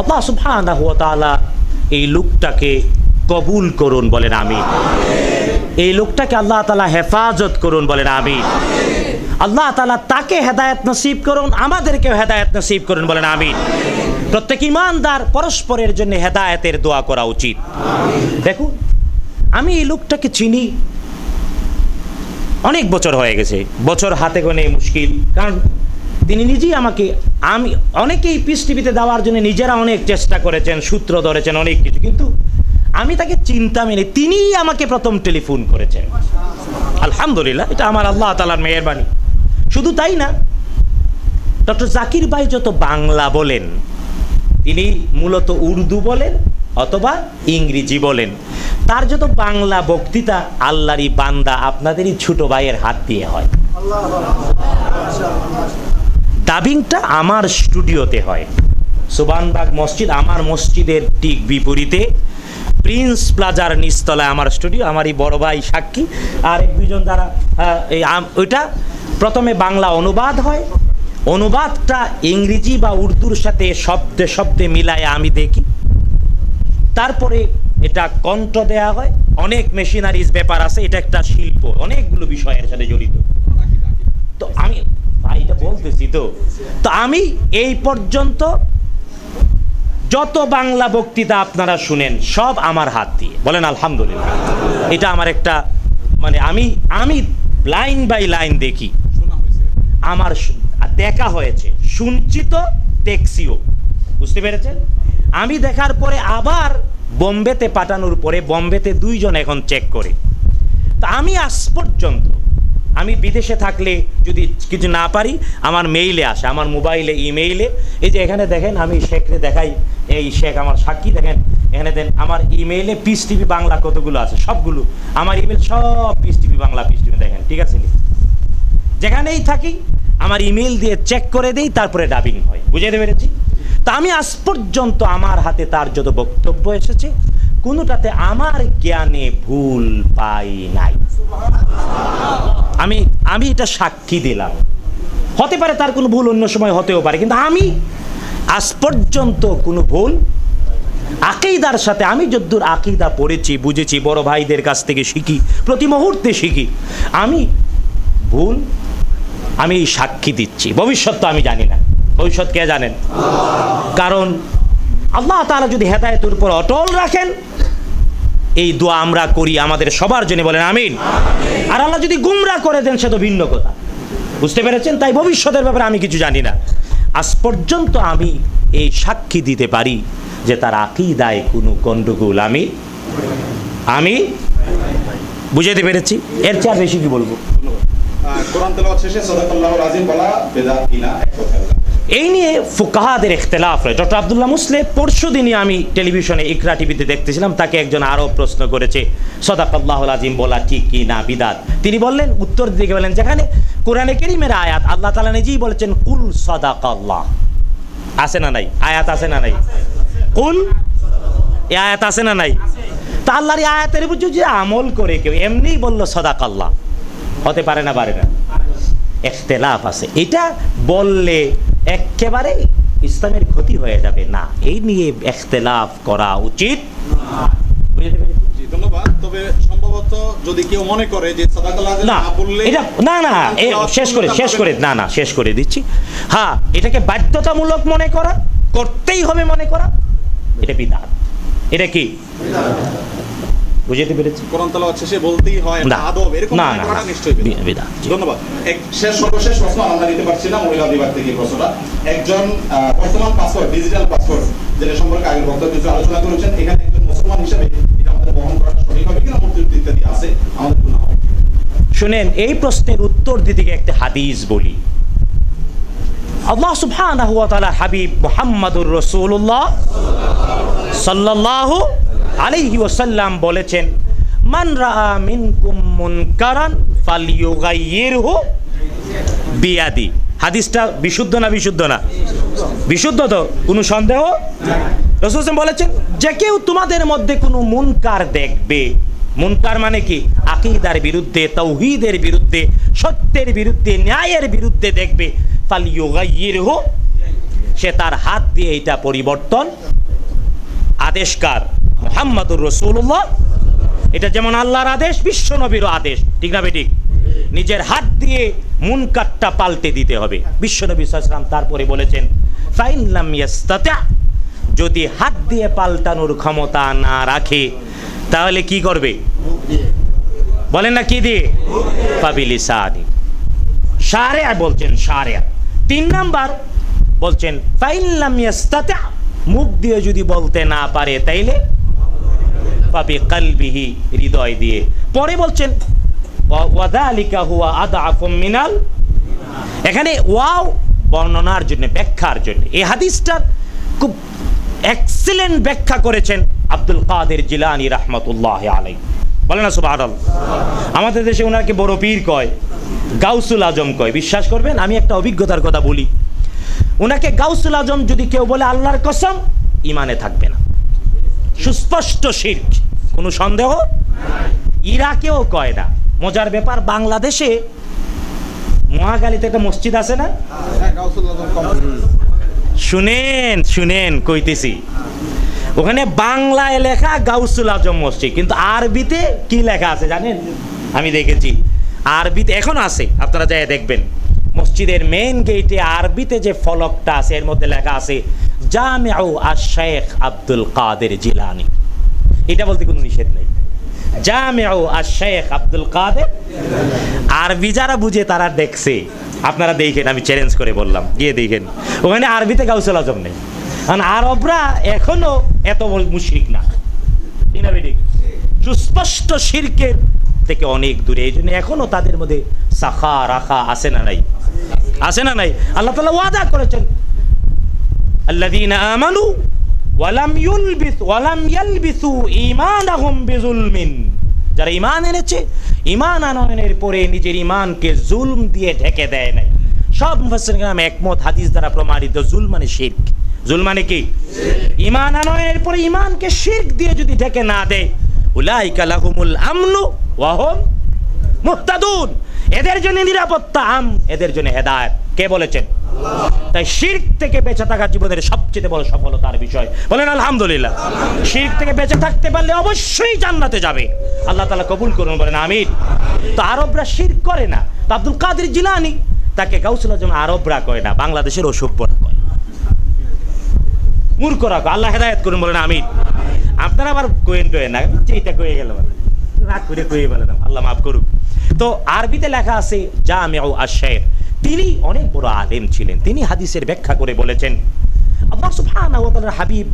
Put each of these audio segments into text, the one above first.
আল্লাহ সুবহানাহু ওয়া তাআলা এই লোকটাকে কবুল করুন বলেন আমি এই লোকটাকে আল্লাহ তাআলা হেফাজত করুন বলেন আমি আল্লাহ তাআলা তাকে হেদায়েত নসিব করুন, আমাদেরকেও হেদায়েত নসিব করুন বলেন আমি প্রত্যেক ইমানদার পরস্পরের জন্য হেদায়েতের দোয়া করা উচিত। দেখুন, আমি এই লোকটাকে চিনি। অনেক বছর হয়ে গেছে, বছর হাতে গোনে মুশকিল। কারণ তিনি নিজেই আমাকে আমি, অনেকেই পিস টিভিতে দেওয়ার জন্য নিজেরা অনেক চেষ্টা করেছেন, সূত্র ধরেছেন, অনেক কিছু। কিন্তু আমি তাকে চিন্তা মেনে, তিনিই আমাকে প্রথম টেলিফোন করেছেন। আলহামদুলিল্লাহ, এটা আমার আল্লাহ তালার মেহরবানি। শুধু তাই না, ডক্টর জাকির ভাই যত বাংলা বলেন, তিনি মূলত উর্দু বলেন অথবা ইংরেজি বলেন। তার যত বাংলা বক্তৃতা, আল্লাহরই বান্দা আপনাদেরই ছোট ভাইয়ের হাত দিয়ে হয়। ডাবিংটা আমার স্টুডিওতে হয়। সুবানবাগ মসজিদ আমার মসজিদের ঠিক বিপরীতে। প্রিন্স প্লাজার নিচতলায় আমার স্টুডিও আমার এই বড় ভাই সাক্ষী। আর এক দুজন আহ, এই ওইটা প্রথমে বাংলা অনুবাদ হয়। অনুবাদটা ইংরেজি বা উর্দুর সাথে শব্দে শব্দে মিলায় আমি দেখি। তারপরে এটা কণ্ঠ দেয়া হয়। অনেক মেশিনারিজ ব্যাপার আছে এটা একটা শিল্প। অনেকগুলো বিষয়ের সাথে জড়িত। তো আমি এটা বলতেছি তো। তো আমি এই পর্যন্ত যত বাংলা বক্তৃতা আপনারা শুনেন, সব আমার হাত দিয়ে। বলেন, আলহামদুলিল্লাহ। এটা আমার একটা মানে আমি আমি লাইন বাই লাইন দেখি। আমার দেখা হয়েছে শুনছি তো দেখছিও বুঝতে পেরেছেন? আমি দেখার পরে আবার বোম্বেতে পাঠানোর পরে বোম্বেতে দুইজন এখন চেক করে। তা আমি আজ পর্যন্ত আমি বিদেশে থাকলে যদি কিছু না পারি, আমার মেইলে আসে, আমার মোবাইলে ইমেইলে এই যে এখানে দেখেন, আমি শেখরে দেখাই, এই শেখ আমার সাক্ষী, দেখেন। এখানে দেন, আমার ইমেইলে পিস টিভি বাংলা কতগুলো আছে? সবগুলো। আমার ইমেল সব peace TV Bangla peace TV দেখেন, ঠিক আছে যেখানেই থাকি, আমার ইমেল দিয়ে চেক করে দেই, তারপরে ডাবিং হয়। বুঝাইতে পেরেছি? তা আমি আজ পর্যন্ত আমার হাতে তার যত বক্তব্য এসেছে কোনোটাতে আমার জ্ঞানে ভুল পাই নাই। আমি আমি এটা সাক্ষী দিলাম। হতে পারে তার কোনো ভুল অন্য সময় হতেও পারে, কিন্তু আমি আজ পর্যন্ত কোনো ভুল আকিদার সাথে, আমি যদ্দূর আকিদা পড়েছি, বুঝেছি, বড় ভাইদের কাছ থেকে শিখি, প্রতি মুহূর্তে শিখি, আমি ভুল, আমি সাক্ষী দিচ্ছি। ভবিষ্যৎ তো আমি জানি না। ভবিষ্যৎ কে জানেন? কারণ আল্লাহ তাআলা যদি হেদায়েতের উপর অটল রাখেন এই দোয়া আমরা করি আমাদের সবার জন্য বলেন আমিন। আর আল্লাহ যদি গুমরা করে দেন সে তো ভিন্ন কথা। বুঝতে পেরেছেন? তাই ভবিষ্যতের ব্যাপারে আমি কিছু জানি না। আজ পর্যন্ত আমি এই সাক্ষী দিতে পারি যে তার আকিদায় কোনো গণ্ডগোল আমি? আমি? বুঝাতে পেরেছি? এর চেয়ে বেশি কি বলব? কোরআন তেলাওয়াত শেষে সাদাকাল্লাহুল আযীম বলা বেদাত কিনা এক বলা। এই নিয়ে ফুকাহাদের ইখতলাফ রয়েছে। ডক্টর আবদুল্লাহ মুসলে পরশু দিনই আমি টেলিভিশনে ইকরা টিভিতে দেখতেছিলাম, তাকে একজন আরও প্রশ্ন করেছে সদাকাল্লাহ আজিম, বলা ঠিক কি না বিদাত? তিনি বললেন, উত্তর দিকে বলেন যেখানে কোরআনে কেরিমের আয়াত, আল্লাহ তালা নিজেই বলেছেন, কুল সদাকাল্লাহ। আছে না নাই? আয়াত আছে না নাই? কুল? এ আয়াত আছে না নাই? তা আল্লাহর আয়াতের উপর যে আমল করে কেউ, এমনিই বলল, সদাকাল্লাহ। হতে পারে না পারে না। এখতেলাফ আছে। এটা বললে একেবারে ইসলামের ক্ষতি হয়ে যাবে না। এই নিয়ে এখতেলাফ করা উচিত। বুঝতে পেরেছি? জি ধন্যবাদ। তবে সম্ভবত যদি কেউ মনে করে যে না না বললে না না এ, শেষ করে শেষ করে না না শেষ করে দিচ্ছি। হ্যাঁ এটাকে বাধ্যতামূলক মনে করা করতেই হবে মনে করা এটা বিধান এটা কি? বুঝতে পেরেছি। কোরআন তেলাওয়াত শেষে বলতেই হয় আদব এরকম না না নিশ্চয়ই। ধন্যবাদ। এক শেষ সর্বশেষ প্রশ্ন আমরা নিতে পারছি না মহিলা বিভাগ থেকে প্রশ্নটা। একজন বর্তমান পাসপোর্ট ডিজিটাল পাসপোর্ট যেটা সম্পর্কে আগের বক্তব্য কিছু আলোচনা করেছেন এখানে একজন মুসলমান হিসেবে এটা আমাদের বহন করাটা সঠিক হবে কিনা মূর্তি ইত্যাদি আছে আমাদের গুণ হবে শুনেন এই প্রশ্নের উত্তর দিতে গিয়ে একটা হাদিস বলি। আল্লাহ সুবহানাহু ওয়া তাআলা হাবিব মুহাম্মাদুর রাসূলুল্লাহ সাল্লাল্লাহু আলাইহি ওয়াসাল্লাম বলেছেন, মান ফালইউগাইয়িরহু বিয়াদি। হাদিসটা বিশুদ্ধ না বিশুদ্ধ না? বিশুদ্ধ তো, কোনো সন্দেহ? রসুল বলেছেন, যে কেউ তোমাদের মধ্যে কোনো মুনকার দেখবে। মুনকার মানে কি? আকিদার বিরুদ্ধে তৌহিদের বিরুদ্ধে, সত্যের বিরুদ্ধে, ন্যায়ের বিরুদ্ধে দেখবে। সে তার হাত দিয়ে এটা পরিবর্তন। আদেশকার মোহাম্মদুর রসুল্লাহ এটা যেমন আল্লাহর আদেশ, বিশ্ব নবীরও আদেশ। ঠিক না বেঠিক নিজের হাত দিয়ে মুনকাটটা পাল্টে দিতে হবে। বিশ্ব নবী সাল্লাম তারপরে বলেছেন ফাইনলাম যদি হাত দিয়ে পাল্টানোর ক্ষমতা না রাখে, তাহলে কি করবে? বলেন না কি দিয়ে? পাবিলি সাদি সারে বলছেন সারে তিন নাম্বার বলছেন ফাইনলাম মুখ দিয়ে যদি বলতে না পারে, তাইলে পাবে কালবিহি হৃদয় দিয়ে। পরে বলছেন ওয়াদালিকা হুয়া আদাফুম মিনাল এখানে ওয়াও বর্ণনার জন্য, ব্যাখ্যার জন্য। এই হাদিসটার খুব এক্সিলেন্ট ব্যাখ্যা করেছেন আব্দুল কাদের জিলানি রহমতুল্লাহ আলাই বলে না সুবাহ আমাদের দেশে ওনাকে বড় পীর কয়, গাউসুল আজম কয়। বিশ্বাস করবেন, আমি একটা অভিজ্ঞতার কথা বলি। ওনাকে গাউসুল আজম যদি কেউ বলে আল্লাহর কসম ইমানে থাকবে না। সুস্পষ্ট শির্ক। কোনো সন্দেহ? ইরাকেও কয় না মজার ব্যাপার, বাংলাদেশে মহাগালীতে একটা মসজিদ আছে না? শুনেন শুনেন, কইতেছি। ওখানে বাংলায় লেখা গাউসুল আজম মসজিদ, কিন্তু আরবিতে কি লেখা আছে জানেন? আমি দেখেছি। আরবিতে এখন আছে, আপনারা যাই দেখবেন। মসজিদের মেন গেটে আরবিতে যে ফলকটা আছে, এর মধ্যে লেখা আছে, জামিউ আর শেখ আব্দুল কাদের জিলানি। এটা বলতে কোনো নিষেধ নেই। আরবি যারা বুঝে তারা দেখছে। আপনারা দেখেন, আমি চ্যালেঞ্জ করে বললাম, গিয়ে দেখেন। ওখানে আরবিতে গাউসুল আজম নেই। কারণ আরবরা এখনও এত মুশ্রিক না। সুস্পষ্ট শিরকের থেকে অনেক দূরে। এই জন্য এখনও তাদের মধ্যে সাখা, রাখা আসে না নাই? আসে না নাই? আল্লাহ তালা ওয়াদা করেছেন আল্লাহ আমানু ওয়ালাম ইউলবিস, ওয়ালাম ইয়ালবিসু ঈমানাহুম বিজুলমিন যারা ইমান এনেছে ইমান আনয়নের পরে নিজের ইমানকে জুলম দিয়ে ঢেকে দেয় নাই। সব মুফাসসিরগণ একমত, হাদিস দ্বারা প্রমাণিত, জুল মানে শিরক। জুল মানে কি? ইমান আনয়নের পরে ইমানকে শিরক দিয়ে যদি ঢেকে না দেয়, উলাইকা লাহুমুল আমনু ওয়া হুম মুহতাদুন। এদের জন্য নিরাপত্তা আম, এদের জন্য হেদায়েত। কে বলেছেন? তাই শির্ক থেকে বেঁচে থাকা জীবনের সবচেয়ে বড় সফলতার বিষয়। বলেন, আলহামদুলিল্লাহ। শির্ক থেকে বেঁচে থাকতে পারলে অবশ্যই জান্নাতে যাবে। আল্লাহ তাআলা কবুল করুন, বলেন, আমিন। তো আরবরা শির্ক করে না। তো আব্দুল কাদের জিলানি, তাকে গাউসুল আজম আরবরা কয় না, বাংলাদেশের অসভ্যরা কয়। মূর্খরা কয়। আল্লাহ হেদায়েত করুন, বলেন, আমিন। আপনারা আবার কোয়েন টোয়েন না এইটা কয়ে গেল রাগ করে কয়ে বলেন আল্লাহ মাফ করুক। তো আরবিতে লেখা আছে, জামিউ আশ-শাইখ। তিনি অনেক বড় আলেম ছিলেন। তিনি হাদিসের ব্যাখ্যা করে বলেছেন, আল্লাহ হাবিব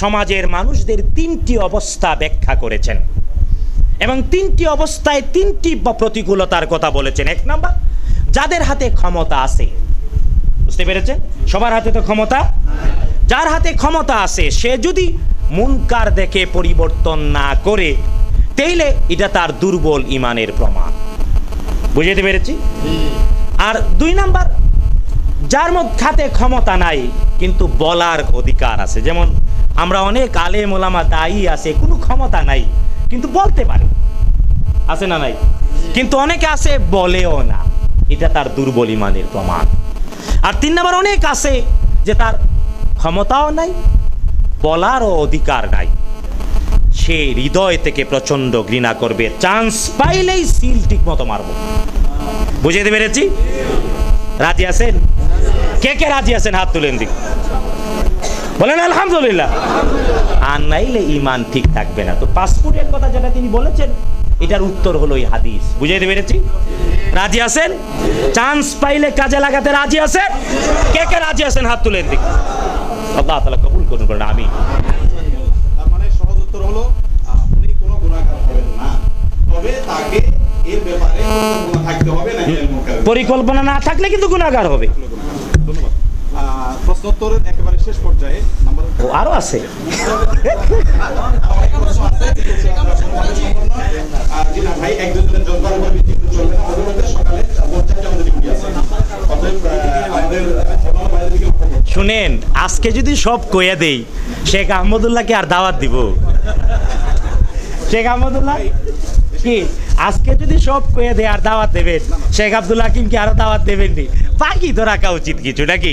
সমাজের মানুষদের তিনটি অবস্থা ব্যাখ্যা করেছেন এবং তিনটি অবস্থায় তিনটি প্রতিকূলতার কথা বলেছেন। এক নাম্বার, যাদের হাতে ক্ষমতা আছে, বুঝতে পেরেছেন? সবার হাতে তো ক্ষমতা যার হাতে ক্ষমতা আছে, সে যদি মুনকার দেখে পরিবর্তন না করে তাইলে এটা তার দুর্বল ইমানের প্রমাণ। বুঝতে পেরেছি? আর দুই নাম্বার, যার মধ্যে হাতে ক্ষমতা নাই, কিন্তু বলার অধিকার আছে। যেমন, আমরা অনেক আলেম ওলামা দায়ী আছে, কোনো ক্ষমতা নাই, কিন্তু বলতে পারে। আছে না নাই? কিন্তু অনেকে আছে, বলেও না। এটা তার দুর্বল ইমানের প্রমাণ। আর তিন নম্বর, অনেক আছে যে তার ক্ষমতাও নাই, বলারও অধিকার নাই। সে হৃদয় থেকে প্রচণ্ড ঘৃণা করবে। চান্স পাইলেই সিল ঠিক মতো মারবো। বুঝতে পেরেছি? রাজি আছেন? কে কে রাজি আছেন? হাত তুলেন দিক বলেন, আলহামদুলিল্লাহ। আর নাইলে ইমান ঠিক থাকবে না। তো পাসপোর্টের কথা যেটা তিনি বলেছেন, এটার উত্তর হলো এই হাদিস। বুঝাইতে পেরেছি? রাজি আছেন? চান্স পাইলে কাজে লাগাতে রাজি আছেন? কে কে রাজি আছেন? হাত তুলেন দিক আল্লাহ তালা কবুল করুন করেন আমি পরিকল্পনা না থাকলে কিন্তু গুণাগার হবে। আরও আছে। শুনেন, আজকে যদি সব কইয়া দেই, শেখ আহমদুল্লাহকে আর দাওয়াত দিব। শেখ আহমদুল্লাহ? কি? আজকে যদি সব কয়ে দেয় আর দাওয়াত দেবেন, শেখ আব্দুল হাকিমকে আরও দাওয়াত দেবেননি। বাকি তো রাখা উচিত কিছু, নাকি?